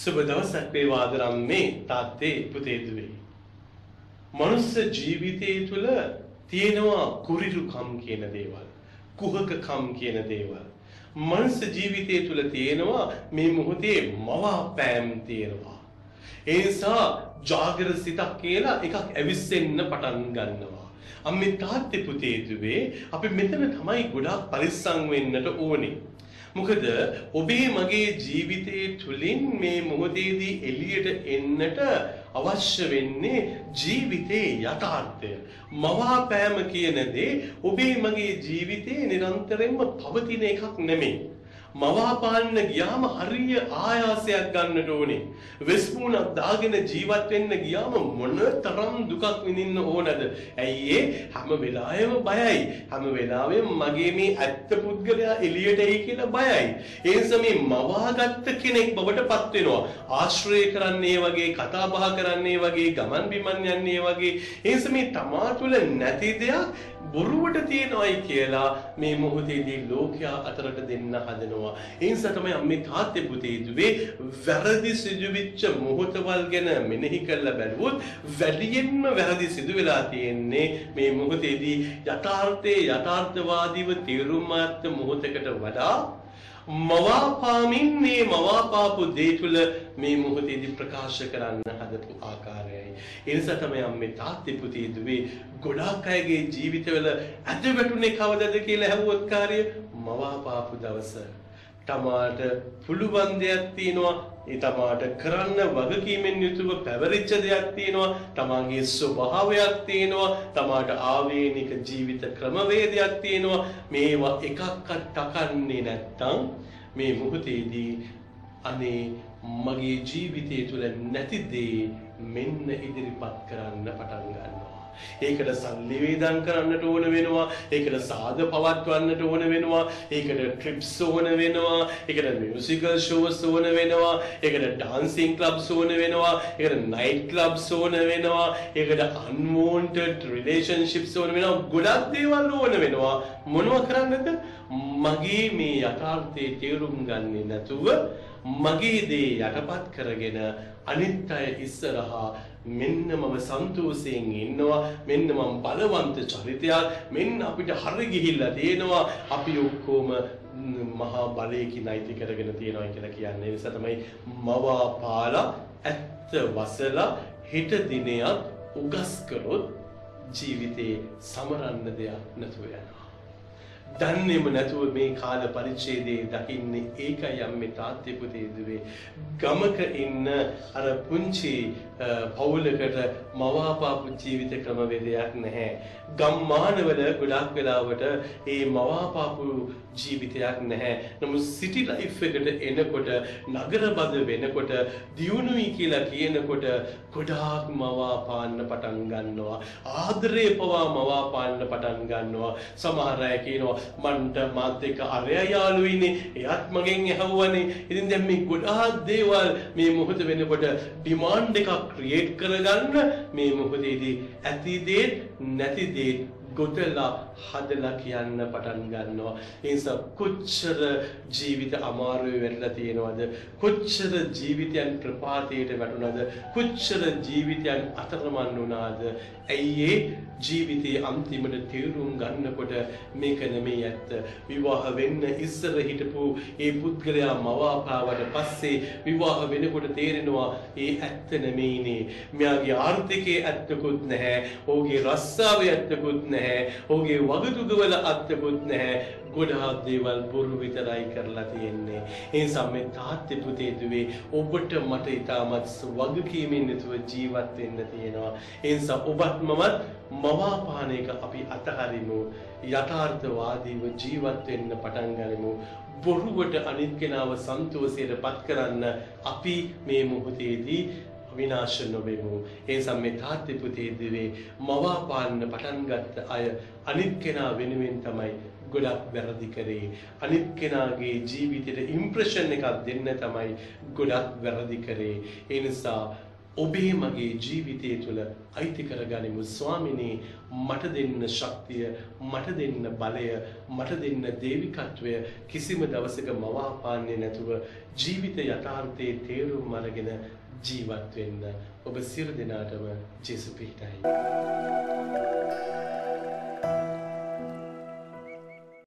සුබ දවසක් වේවා ආදරම්මේ තාත්තේ පුතේ දුවේ. මනුස්ස ජීවිතය තුළ තියෙනවා කුරිරුකම් කියන දේවල්. කුහකකම් කියන දේවල්. මනුස්ස ජීවිතය තුළ තියෙනවා මේ මොහොතේ මවාපෑම් තියෙනවා. ඒ නිසා ජාගර සිතක් කියලා එකක් ඇවිස්සෙන්න පටන් ගන්නවා. අම්මේ තාත්තේ පුතේ දුවේ අපි මෙතන තමයි ගොඩාක් පරිස්සම් වෙන්නට ඕනේ. මොකද ඔබේ මගේ ජීවිතයේ තුලින් මේ මොහොතේදී එළියට එන්නට අවශ්‍ය වෙන්නේ ජීවිතයේ යථාර්ථය. මවාපෑම කියන දේ ඔබේ මගේ ජීවිතයේ නිරන්තරයෙන්ම පවතින එකක් නෙමෙයි. මවාපාන්න ගියාම හරිය ආයාසයක් ගන්නට ඕනේ. වෙස්පුණක් දාගෙන ජීවත් වෙන්න ගියාම මොන තරම් දුකක් විඳින්න ඕනද? ඇයි ඒ හැම වෙලාවෙම බයයි. හැම වෙලාවෙම මගේ මේ ඇත්ත පුද්ගලයා එළියට එයි කියලා බයයි. ඒ නිසා මේ මවාගත්ත කෙනෙක් බවට පත් වෙනවා. ආශ්‍රය කරන්නේ වගේ, කතා බහ කරන්නේ වගේ, ගමන් බිමන් යන්නේ වගේ. ඒ නිසා මේ තමා තුළ නැති දෙයක් බොරුවට තියෙනවයි කියලා මේ මොහොතේදී ලෝකයා අතරට දෙන්න හදනවා. ඒ නිසා තමයි අම්මේ තාත්තේ පුතේ දුවේ වැරදි සිදුවිච්ච මොහොතවල් ගැන මෙනෙහි කරලා බැලුවොත් වැඩියෙන්ම වැරදි සිදු වෙලා තියෙන්නේ මේ මොහොතේදී යථාර්ථයේ යථාර්ථවාදීව තීරුමාත් මොහොතකට වඩා මවාපාමින් මේ මවාපාපු දේ තුළ මේ මොහොතේදී ප්‍රකාශ කරන්න හදපු ආකාරයයි. ඒ නිසා තමයි අම්මේ තාත්තේ පුතේ දුවේ ගොඩාක් අයගේ ජීවිතවල ඇද වැටුනේ කවදද කියලා ඇහුවොත් කාර්ය මවාපාපු දවස. තමාට පුළුවන් දෙයක් තියෙනවා. ඒ තමාට කරන්න වගකීමෙන් යුතුව පැවරිච්ච දෙයක් තියෙනවා. තමාගේ ස්වභාවයක් තියෙනවා. තමාට ආවේනික ජීවිත ක්‍රමවේදයක් තියෙනවා. මේවා එකක්වත් තකන්නේ නැත්තම් මේ මොහොතේදී අනේ මගේ ජීවිතය තුළ නැති දේ මෙන්න ඉදිරිපත් කරන්න පටන් ගන්නවා. ඒකට සල්ලි වේදම් කරන්නට ඕන වෙනවා. ඒකට සාද පවත්වන්නට ඕන වෙනවා. ඒකට ට්‍රිප්ස් ඕන වෙනවා. ඒකට මියුසිකල් ෂෝස් ඕන වෙනවා. ඒකට ඩාන්සින් ක්ලබ්ස් ඕන වෙනවා. ඒකට නයිට් ක්ලබ්ස් ඕන වෙනවා. ඒකට අන්වෝන්ටඩ් රිලේෂන්ෂිප්ස් ඕන වෙනවා. ගොඩක් දේවල් ඕන වෙනවා. මොනවා කරන්නද? මගේ මේ යථාර්ථයේ තේරුම් ගන්නේ නැතුව මගේ දේ යටපත් කරගෙන අනිත් අය ඉස්සරහා මෙන්න මම සන්තෝෂයෙන් ඉන්නවා මෙන්න මම බලවන්ත චරිතයක් මෙන්න අපිට හරි ගිහිල්ලා තියෙනවා. අපි ඔක්කොම මහා බලයකින් අයිති කරගෙන තියෙනවා කියලා කියන්නේ. නිසා තමයි මවා පාලා ඇත්ත වසලා හෙට දිනයක් උගස් කරොත් ජීවිතේ සමරන්න දෙයක් නැතුව යනවා. දන්නේම නැතුව මේ කාල පරිච්ඡේදයේ දකින්නේ. ඒකයි අම්මේ තාත්තේ පුතේ දුවේ. ගමක ඉන්න අර පුංචි පවුලකට මවාපාපු ජීවිත ක්‍රමවේදයක් නැහැ. ගම්මානවල ගොඩක් වෙලාවට ඒ මවාපාපු ජීවිතයක් නැහැ. නමුත් සිටි ලයිෆ් එකට එනකොට නගර බද වෙනකොට දියුණුවයි කියලා කියනකොට ගොඩාක් මවාපාන්න පටන් ගන්නවා. ආදරේ පවා මවාපාන්න පටන් ගන්නවා. සමහර අය කියනවා මන්ට මාත් එක්ක අරයා යාළුවිනේ එයාත් මගෙන් ඇහුවනේ. ඉතින් දැන් මේ ගොඩාක් දේවල් මේ මොහොත වෙනකොට ඩිමාන්ඩ් එකක් ක්‍රියේට් කරගන්න මේ මොහොතේදී ඇති දේ නැති දේ ගොතලා හදලා කියන්න පටන් ගන්නවා. ඒ නිසා කොච්චර ජීවිත අමාරුවේ වැටලා තියෙනවද? කොච්චර ජීවිතයන් ප්‍රපාතයට වැටුණාද? කොච්චර ජීවිතයන් අතරමං වුණාද? ඇයි ඒ ජීවිතයේ අන්තිමට තේරුම් ගන්නකොට මේක නෙමෙයි ඇත්ත. විවාහ වෙන්න ඉස්සර හිටපු ඒ පුද්ගලයා මවාපාවට පස්සේ විවාහ වෙනකොට තේරෙනවා ඒ ඇත්ත නෙමෙයිනේ. මෙයාගේ ආර්ථිකයේ ඇත්තකුත් නැහැ. ඔහුගේ රස්සාවේ ඇත්තකුත් නැහැ. ඔහුගේ වගතුගවල අත්තකුත් නැහැ. ගොඩාක් දේවල් බොරු විතරයි කරලා තියෙන්නේ. ඒ නිසා මේ තාත්තේ පුතේ දුවේ ඔබට මට ඊටමත් වගකීමෙන් යුතුව ජීවත් වෙන්න තියෙනවා. ඒ නිසා ඔබත් මමත් මවාපාන එක අපි අතහරිමු. යථාර්ථවාදීව ජීවත් වෙන්න පටන් ගනිමු. බොරුවට අනිත් කෙනාව සන්තෝෂයට පත් කරන්න අපි මේ මොහොතේදී විනාශ නොවෙමු. ඒ නිසා මේ තාත්ති පුතේ දිවේ මවාපාන්න පටන් ගත්ත අය අනිත් කෙනා වෙනුවෙන් තමයි ගොඩක් වැරදි කරේ. අනිත් කෙනාගේ ජීවිතේට ඉම්ප්‍රෙෂන් එකක් දෙන්න තමයි ගොඩක් වැරදි කරේ. ඒ නිසා ඔබේ මගේ ජීවිතය තුළ අයිති කරගනිමු. ස්වාමිනී මට දෙන්න ශක්තිය මට දෙන්න බලය මට දෙන්න දේවිකත්වය කිසිම දවසක මවාපාන්නේ නැතුව ජීවිත යථාර්ථයේ තේරුම් අරගෙන ජීවත් වෙන්න. ඔබ සියලු දෙනාටම ජේසු පිහිටයි.